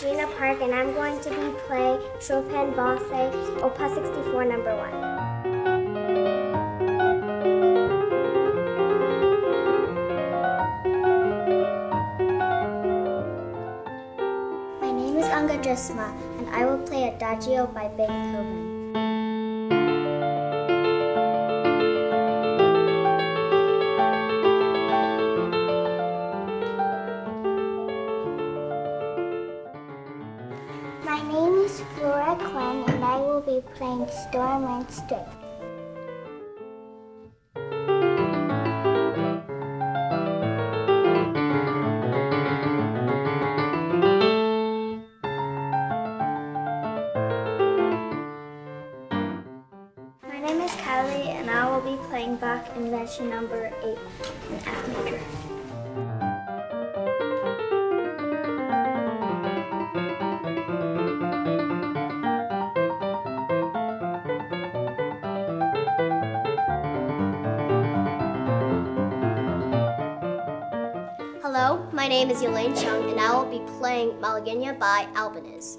Gina Park, and I'm going to be playing Chopin Valse, Opus 64, number one. My name is Anga Drisma, and I will play Adagio by Beethoven. My name is Flora Quinn, and I will be playing Storm and Strength. My name is Kylie, and I will be playing Bach Invention Number 8 in F major. Name is Elaine Chung, and I will be playing Malagueña by Albéniz.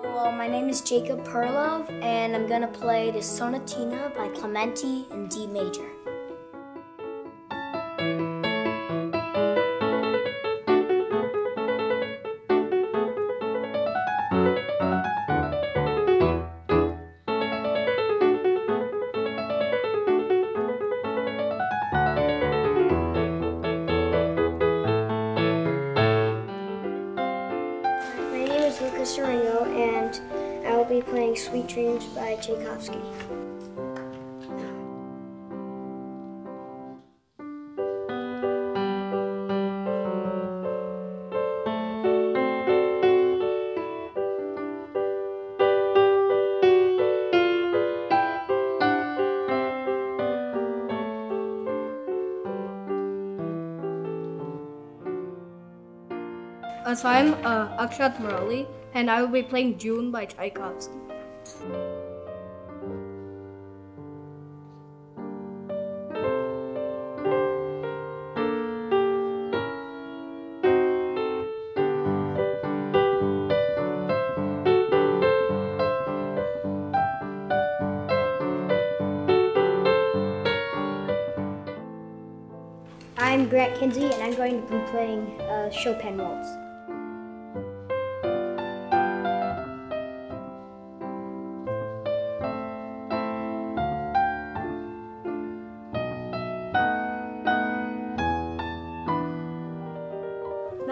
Hello, my name is Jacob Perlov, and I'm gonna play the Sonatina by Clementi in D major. Will be playing Sweet Dreams by Tchaikovsky. So I'm uh, Akshat Murali, and I will be playing June by Tchaikovsky. I'm Grant Kinsey, and I'm going to be playing uh, Chopin Waltz.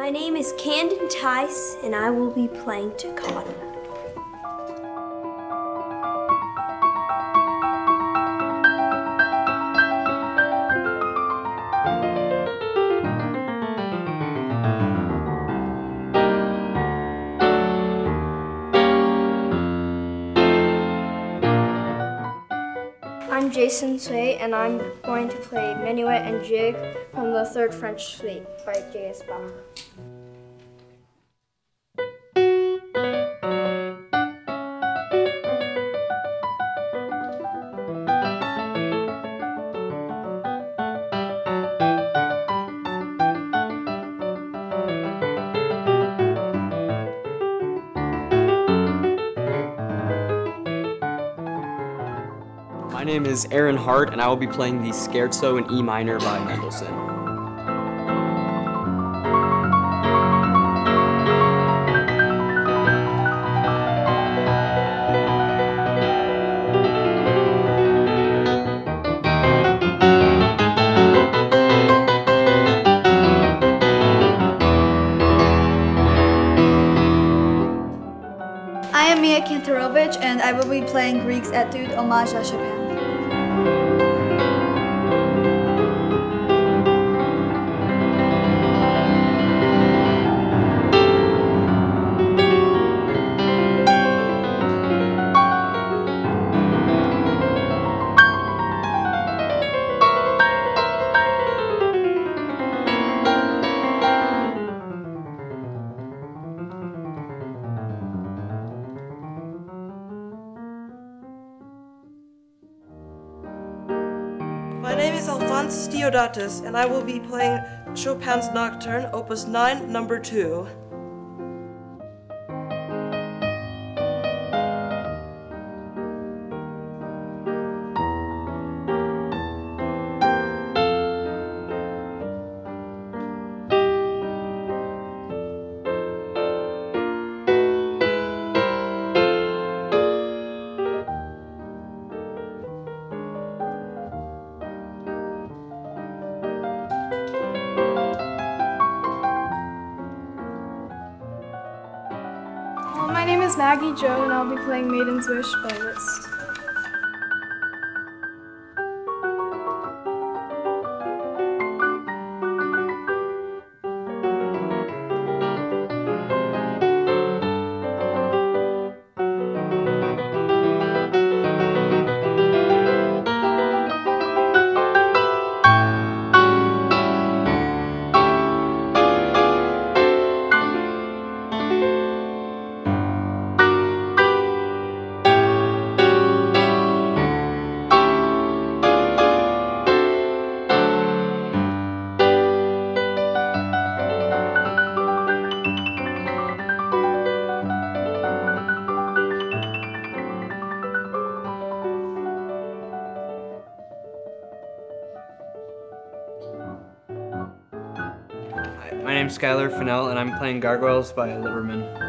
My name is Camden Tice, and I will be playing Toccata. I'm Jason Sway, and I'm going to play Minuet and Jig from the Third French Suite by J.S. Bach. My name is Aaron Hart, and I will be playing the Scherzo in E minor by Mendelssohn. I am Mia Kantarovich, and I will be playing Grieg's Etude Hommage à Chopin. My name is Alphonse Diodatis, and I will be playing Chopin's Nocturne, Opus 9, number 2. Is Maggie Joe, and I'll be playing Maiden's Wish by Liszt. My name's Skylar Fennell, and I'm playing Gargoyles by Liebermann.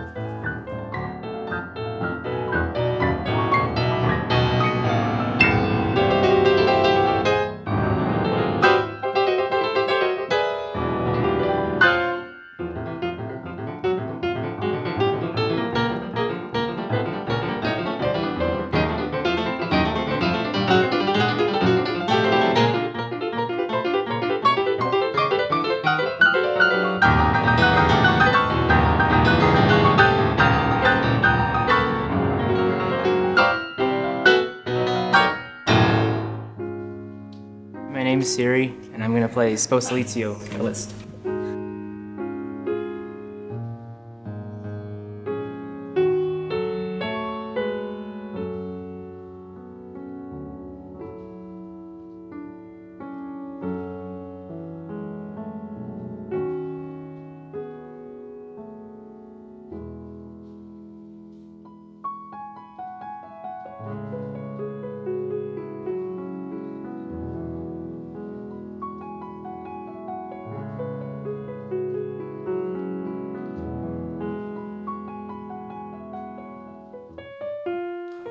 Siri, and I'm gonna play Sposalizio by Liszt.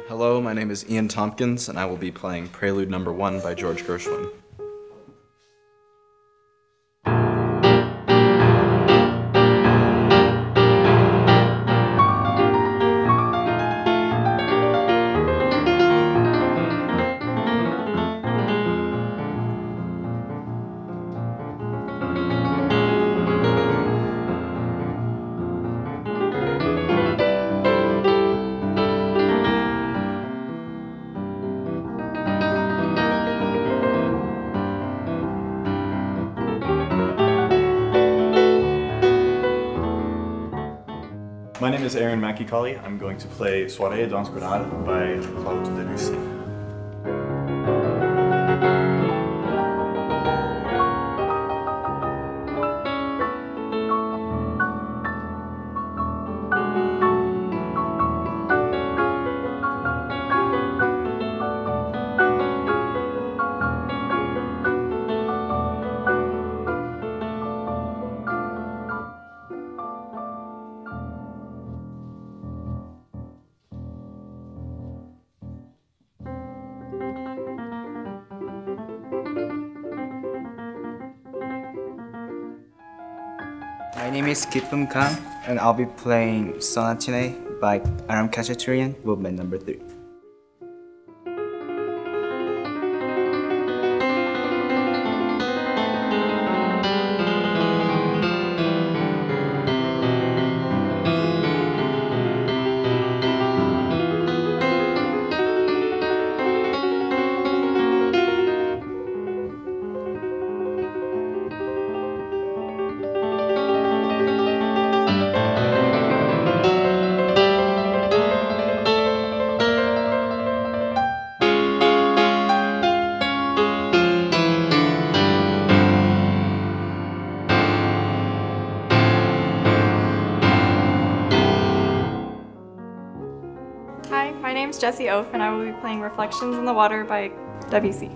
Hello, my name is Ian Tompkins, and I will be playing Prelude Number One by George Gershwin. My name is Aaron Makikali. I'm going to play Soirée dans Grenade by Claude Debussy. Name is Kitbum Kang, and I'll be playing Sonatine by Aram Khachaturian, movement number three. Oaf, and I will be playing Reflections in the Water by Debussy.